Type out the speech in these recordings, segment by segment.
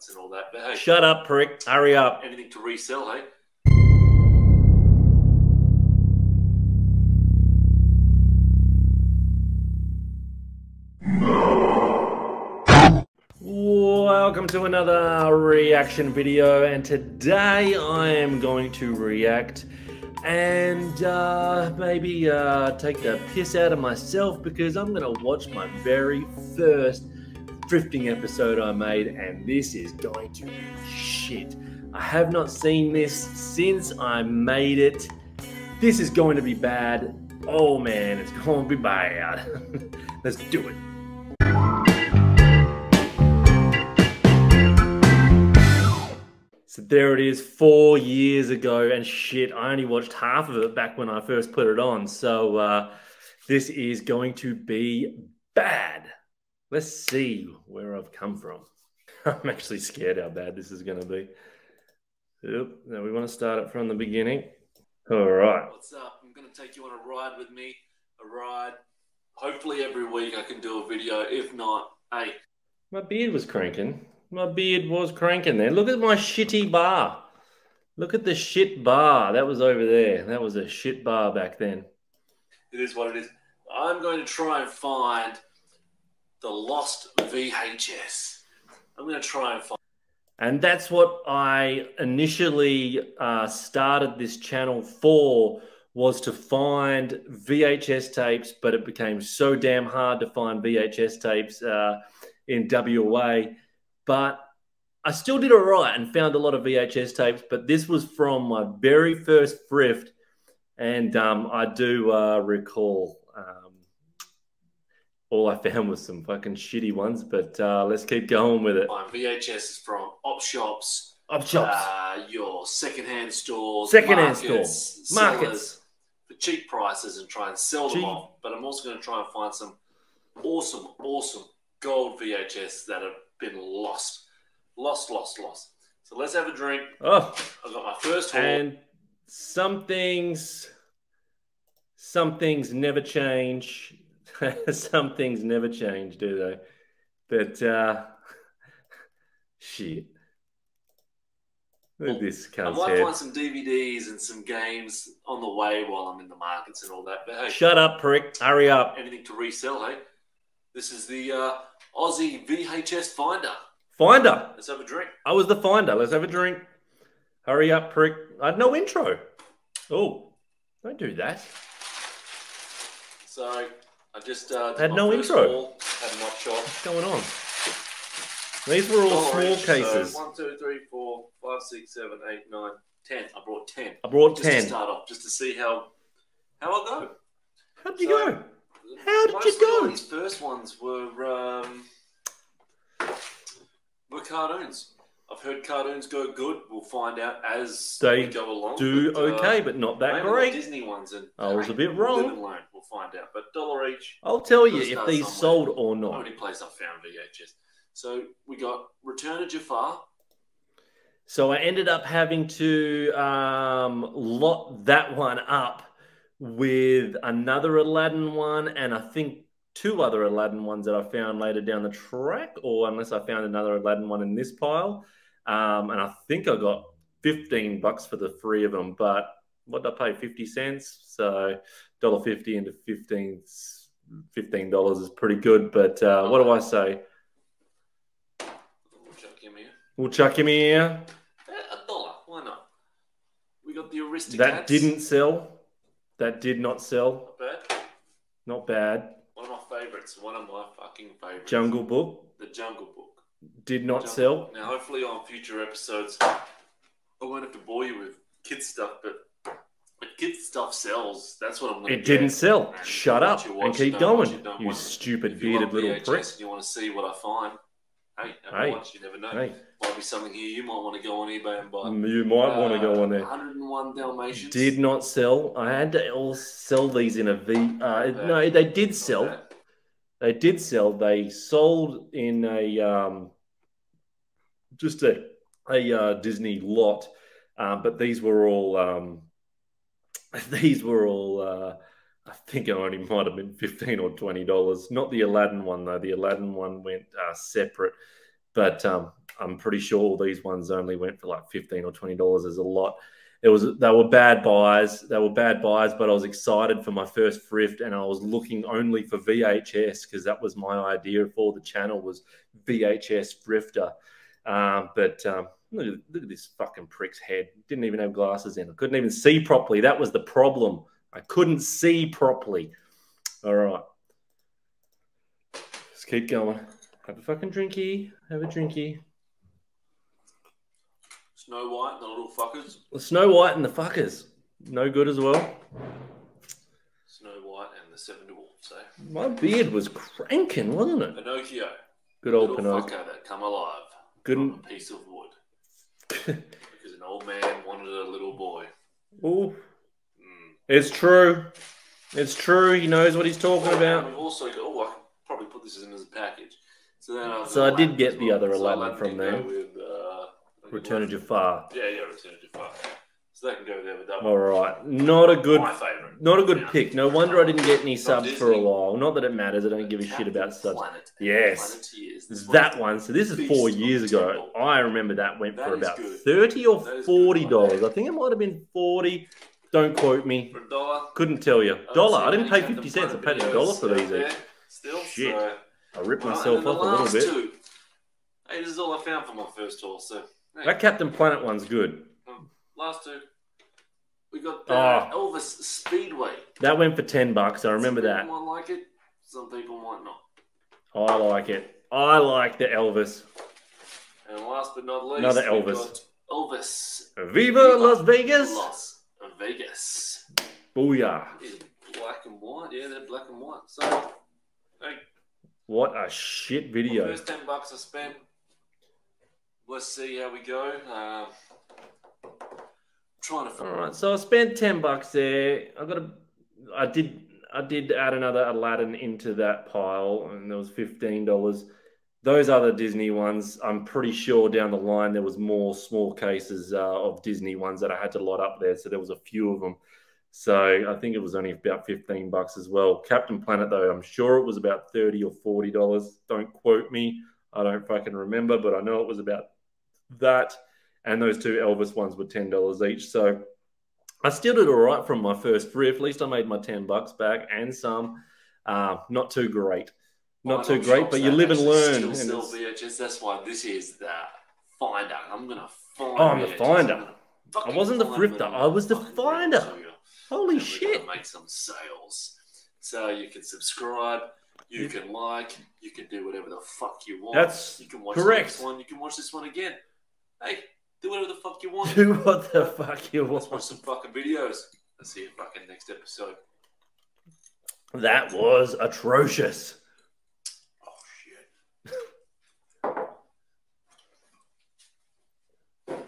markets and all that. But hey, Shut up, prick. Hurry up. anything to resell, hey? Welcome to another reaction video, and today I am going to react and uh, maybe uh, take the piss out of myself because I'm going to watch my very first thrifting episode I made, and this is going to be shit. I have not seen this since I made it. This is going to be bad. Oh man, it's going to be bad. Let's do it. So there it is, four years ago, and shit, I only watched half of it back when I first put it on. So uh, this is going to be bad. Let's see where I've come from. I'm actually scared how bad this is going to be. Yep. Now we want to start it from the beginning. All right. What's up? I'm going to take you on a ride with me. A ride. Hopefully, every week I can do a video. If not, hey, My beard was cranking. My beard was cranking there. Look at my shitty bar. Look at the shit bar. That was over there. That was a shit bar back then. it is what it is. I'm going to try and find the lost VHS. I'm going to try and find. And that's what I initially uh, started this channel for was to find VHS tapes, but it became so damn hard to find VHS tapes uh, in WA. But I still did all right and found a lot of VHS tapes. But this was from my very first thrift, and um, I do uh, recall. Um, all I found was some fucking shitty ones, but uh, let's keep going with it. Find VHS is from op shops, Op shops. uh, your secondhand stores, Secondhand markets, store. Markets. for cheap prices and try and sell them off. But I'm also going to try and find some awesome, awesome gold VHS that have been lost, lost, lost, lost. So let's have a drink. Oh, I've got my first haul. and some things, some things never change. some things never change, do they? But uh, shit. Look at this I might head. find some DVDs and some games on the way while I'm in the markets and all that. But hey, Shut up, prick. Hurry up. anything to resell, hey? This is the uh, Aussie VHS Finder. Finder. Let's have a drink. I was the finder. Let's have a drink. Hurry up, prick. I had no intro. Oh, don't do that. So I just uh, Had no intro. Had an shop. What's going on? These were all Dollar small cases. So one, two, three, four, five, six, seven, eight, nine, ten. I brought ten. I brought Just to start off, just to see how how I go. How'd you So, go? How did you go? These first ones were um, were cartoons. I've heard cartoons go good. We'll find out as They we go along. Do but, uh, okay, but not that great. Disney ones and I was a bit wrong. learn. We'll find out. But dollar each. I'll tell you if these sold or not. Only place I found VHS. So we got Return of Jafar. So I ended up having to um, lot that one up with another Aladdin one, and I think two other Aladdin ones that I found later down the track, or unless I found another Aladdin one in this pile. Um, and I think I got 15 bucks for the three of them, but what did I pay? 50 cents. So $1.50 into 15 $15 is pretty good. But uh, what do I say? We'll chuck him here. We'll chuck him here. Eh, A dollar. Why not? We got the Aristocats. That didn't sell. That did not sell. Not bad. Not bad. One of my favorites. One of my fucking favorites. Jungle Book The Jungle Book. Did not sell. Now, hopefully, on future episodes, I won't have to bore you with kid stuff, but if kids stuff sells, that's what I'm going to It didn't sell. And Shut up it, and keep watch going. it, You stupid If you bearded little VHS prick. you want to see what I find, hey, Hey. watch. You never know. Hey, Might be something here you might want to go on eBay and buy. you might want to go on there. 101 Dalmatians. Did not sell. I had to all sell these in a V. Uh, no, they did sell. They did sell. They sold in a um, just a a uh, Disney lot, um, but these were all um, these were all. Uh, I think it only might have been fifteen or twenty dollars. Not the Aladdin one though. The Aladdin one went uh, separate. But um, I'm pretty sure all these ones only went for like 15 or 20 dollars. is a lot. It was they were bad buys. They were bad buys, but I was excited for my first thrift, and I was looking only for VHS because that was my idea for the channel was VHS thrifter. Um, but um, look, at, look at this fucking prick's head. Didn't even have glasses in. I couldn't even see properly. That was the problem. I couldn't see properly. All right. Let's keep going. Have a fucking drinky. Have a drinky. Snow White and the little fuckers. The Snow White and the fuckers. No good as well. Snow White and the Seven Dwarfs. Eh? My beard was cranking, wasn't it? Pinocchio. Good old little Pinocchio. that come alive Good. from a piece of wood because an old man wanted a little boy. Ooh, Mm. it's true. It's true. He knows what he's talking about. We've also got, oh, I could probably put this in as a package. So then I, So I did get the other So Aladdin from there. With, uh, Return of Jafar. Yeah, yeah, Return of Jafar. So that can go there with that All right. Not a good. My favourite. Not a good Yeah. pick. No wonder I didn't get any subs for a while. Not that it matters. I don't give a shit about subs. Planet Yes. That one. So this is four years ago. I remember that went That for about good. thirty or That is good. forty dollars. I think it might have been forty. Don't quote me. For a dollar. Couldn't tell you. Dollar. I didn't pay fifty cents. I paid a dollar for these there. Still, Shit. So, I ripped Right, myself off a little bit. Two. Hey, this is all I found for my first tour. So, hey, That Captain Planet one's good. Last two. We got the Oh. Elvis Speedway. That went for ten bucks. I remember Some that. people might like it. Some people might not. I like it. I like the Elvis. And last but not least, Another Elvis. got Elvis Viva Las Vegas! Las Vegas. Booyah! Is black and white. Yeah, they're black and white. So, hey, What a shit video. first ten bucks I spent. Let's see how we go. Uh, trying to All right, so I spent ten bucks there. I got a, I did, I did add another Aladdin into that pile, and there was fifteen dollars. Those other Disney ones, I'm pretty sure down the line there was more small cases uh, of Disney ones that I had to lot up there. So there was a few of them. So I think it was only about fifteen bucks as well. Captain Planet though, I'm sure it was about thirty or forty dollars. Don't quote me. I don't fucking remember, but I know it was about that and those two Elvis ones were ten dollars each. So I still did all right from my first thrift. At least I made my ten bucks back and some. Uh, not too great, not too great, but you live and learn. Still and VHS. That's why this is the finder. I'm gonna find. Oh, I'm the finder. I wasn't the thrifter, I was the finder. Holy And shit! Make some sales. So you can subscribe. You can like. You can do whatever the fuck you want. That's you can watch correct. this one. You can watch this one again. Hey, do whatever the fuck you want. Do what the fuck you Let's watch some fucking videos. Let's see you fucking next episode. That was atrocious. Oh shit.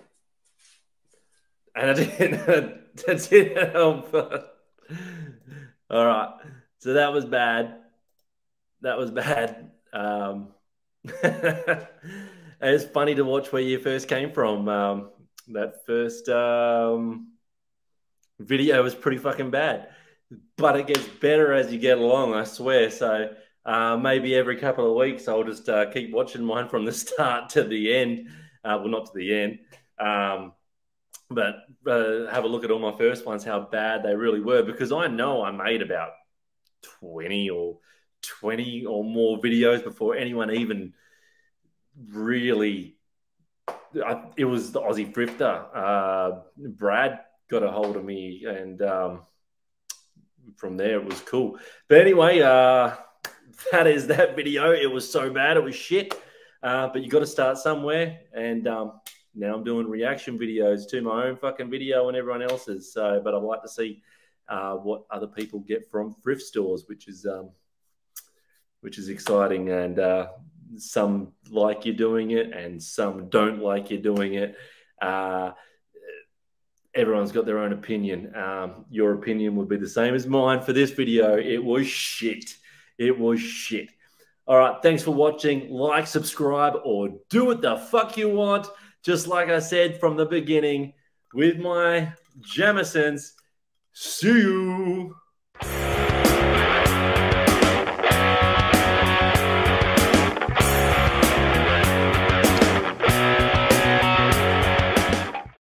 and I didn't. that didn't help. All right, so that was bad. That was bad. Um, it's funny to watch where you first came from. Um, that first um, video was pretty fucking bad, but it gets better as you get along. I swear. So uh, maybe every couple of weeks I'll just uh, keep watching mine from the start to the end. Uh, well, not to the end. Um, but uh, have a look at all my first ones, how bad they really were, because I know I made about 20 or 20 or more videos before anyone even really. I, it was the Aussie Thrifter. Uh, Brad got a hold of me, and um, from there it was cool. But anyway, uh, that is that video. It was so bad, it was shit. Uh, but you got to start somewhere, and um, now I'm doing reaction videos to my own fucking video and everyone else's. So, but I'd like to see uh, what other people get from thrift stores, which is um, which is exciting. And uh, some like you doing it, and some don't like you doing it. Uh, everyone's got their own opinion. Um, your opinion would be the same as mine for this video. It was shit. It was shit. All right, thanks for watching. Like, subscribe, or do what the fuck you want. Just like I said from the beginning with my Jamesons. See you.